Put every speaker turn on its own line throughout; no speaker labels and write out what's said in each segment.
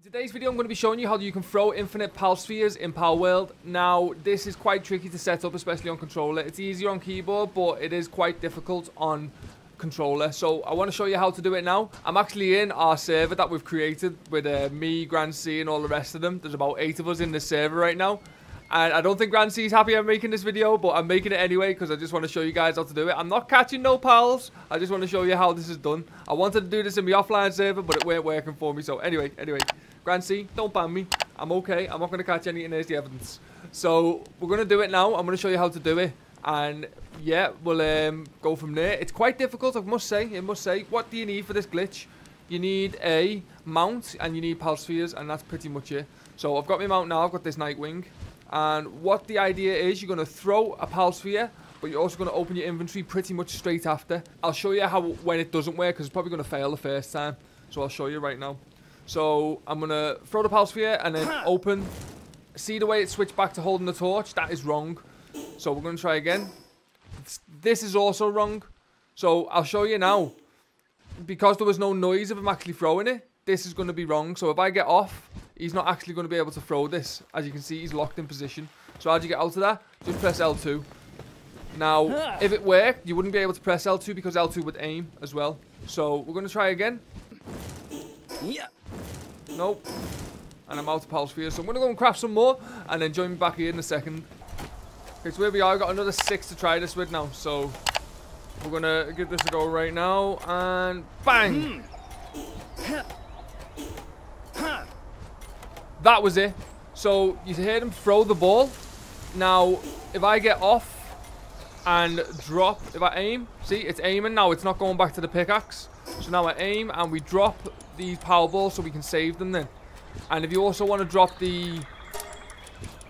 In today's video, I'm going to be showing you how you can throw infinite Pal Spheres in Palworld. Now, this is quite tricky to set up, especially on controller. It's easier on keyboard, but it is quite difficult on controller. So I want to show you how to do it now. I'm actually in our server that we've created with uh, me, Grand C, and all the rest of them. There's about eight of us in this server right now. And I don't think Grand C is happy I'm making this video, but I'm making it anyway because I just want to show you guys how to do it. I'm not catching no pals. I just want to show you how this is done. I wanted to do this in my offline server, but it weren't working for me. So anyway, anyway. Grand C, don't ban me. I'm okay. I'm not going to catch any, the evidence. So, we're going to do it now. I'm going to show you how to do it. And, yeah, we'll um, go from there. It's quite difficult, I must say. I must say. What do you need for this glitch? You need a mount, and you need pal spheres, and that's pretty much it. So, I've got my mount now. I've got this Nitewing. And what the idea is, you're going to throw a pal sphere, but you're also going to open your inventory pretty much straight after. I'll show you how when it doesn't work, because it's probably going to fail the first time. So, I'll show you right now. So I'm going to throw the pal sphere and then open. See the way it switched back to holding the torch? That is wrong. So we're going to try again. This is also wrong. So I'll show you now. Because there was no noise of him actually throwing it, this is going to be wrong. So if I get off, he's not actually going to be able to throw this. As you can see, he's locked in position. So how do you get out of that? Just press L2. Now, if it worked, you wouldn't be able to press L2 because L2 would aim as well. So we're going to try again. Yeah. Nope. And I'm out of pulse for you. So I'm going to go and craft some more and then join me back here in a second. Okay, so where we are, I've got another six to try this with now. So we're going to give this a go right now. And bang! Hmm. That was it. So you heard him throw the ball. Now, if I get off and drop, if I aim, see, it's aiming now. It's not going back to the pickaxe. So now I aim and we drop these power balls so we can save them then. And if you also want to drop the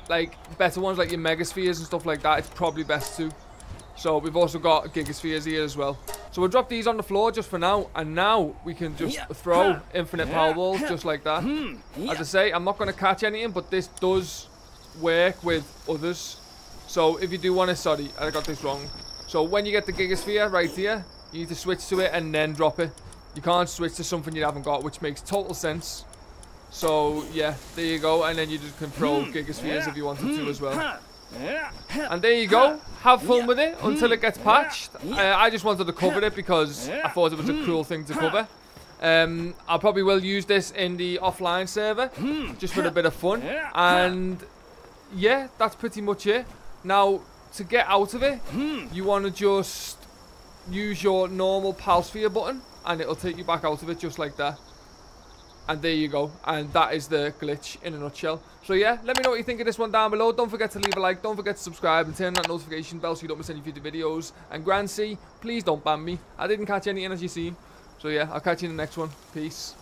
like better ones like your megaspheres and stuff like that, it's probably best to. So we've also got gigaspheres here as well. So we'll drop these on the floor just for now. And now we can just throw infinite power balls just like that. Hmm. As I say, I'm not going to catch anything, but this does work with others. So if you do want to, sorry, I got this wrong. So when you get the gigasphere right here, you need to switch to it and then drop it. You can't switch to something you haven't got, which makes total sense. So, yeah, there you go. And then you just control hmm. Gigaspheres if you wanted to as well. And there you go. Have fun with it until it gets patched. Uh, I just wanted to cover it because I thought it was a cool thing to cover. Um, I probably will use this in the offline server just for a bit of fun. And yeah, that's pretty much it. Now, to get out of it, you want to just use your normal pal sphere button and it'll take you back out of it just like that. And there you go. And that is the glitch in a nutshell. So yeah, let me know what you think of this one down below. Don't forget to leave a like. Don't forget to subscribe and turn that notification bell so you don't miss any future videos. And Grand C, please don't ban me. I didn't catch any you seen. So yeah, I'll catch you in the next one. Peace.